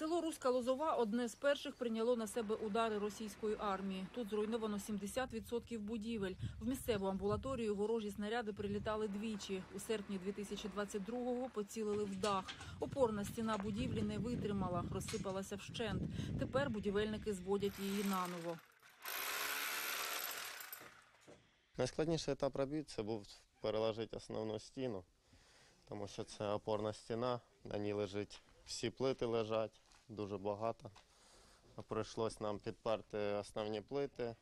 Село Руська Лозова одне з перших прийняло на себе удари російської армії. Тут зруйновано 70% будівель. В місцеву амбулаторію ворожі снаряди прилітали двічі. У серпні 2022-го поцілили в дах. Опорна стіна будівлі не витримала, розсипалася вщент. Тепер будівельники зводять її наново. Найскладніший етап робіт це був переложити основну стіну, тому що це опорна стіна, на ній лежить всі плити лежать, дуже багато. Прийшлось нам підперти основні плити,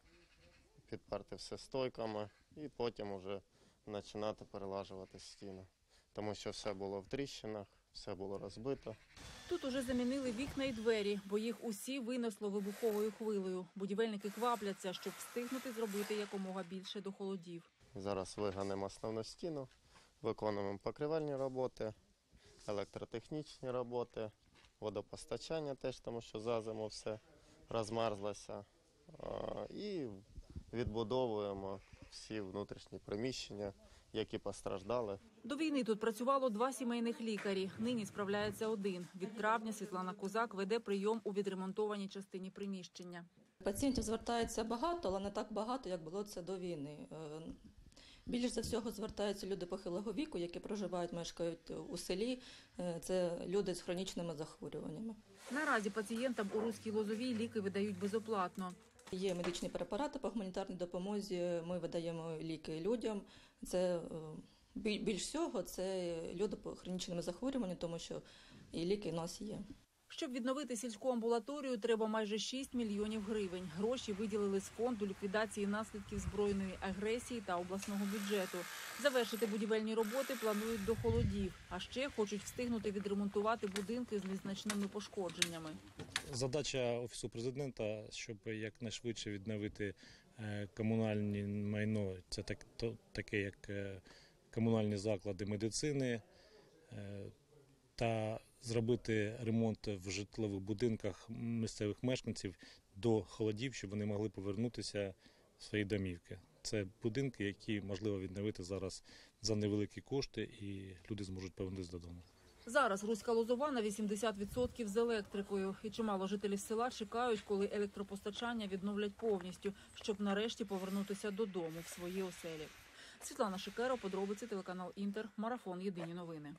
підперти все стойками і потім вже починати перелажувати стіну. Тому що все було в тріщинах, все було розбито. Тут уже замінили вікна і двері, бо їх усі винесло вибуховою хвилею. Будівельники квапляться, щоб встигнути зробити якомога більше до холодів. Зараз виганемо основну стіну, виконуємо покривальні роботи, електротехнічні роботи, водопостачання теж, тому що за зиму все розмерзлося. І відбудовуємо всі внутрішні приміщення, які постраждали. До війни тут працювало два сімейних лікарі. Нині справляється один. Від травня Світлана Козак веде прийом у відремонтованій частині приміщення. Пацієнтів звертається багато, але не так багато, як було це до війни. Більш за всього звертаються люди похилого віку, які проживають, мешкають у селі. Е, Це люди з хронічними захворюваннями. Наразі пацієнтам у Руській Лозовій ліки видають безоплатно. Є медичні препарати по гуманітарній допомозі. Ми видаємо ліки людям. Це е, більш всього це люди по хронічними захворюваннями, тому що і ліки у нас є. Щоб відновити сільську амбулаторію, треба майже 6 мільйонів гривень. Гроші виділили з фонду ліквідації наслідків збройної агресії та обласного бюджету. Завершити будівельні роботи планують до холодів. А ще хочуть встигнути відремонтувати будинки з незначними пошкодженнями. Задача офісу президента, щоб якнайшвидше відновити е, комунальні майно, це так то таке, як е, комунальні заклади медицини, е, та зробити ремонт в житлових будинках місцевих мешканців до холодів, щоб вони могли повернутися в свої домівки. Це будинки, які можливо відновити зараз за невеликі кошти, і люди зможуть повернутися додому. Зараз Руська Лозова на 80% з електрикою. І чимало жителів села чекають, коли електропостачання відновлять повністю, щоб нарешті повернутися додому в свої оселі. Світлана Шикера, подробиці телеканал Інтер, марафон Єдині новини.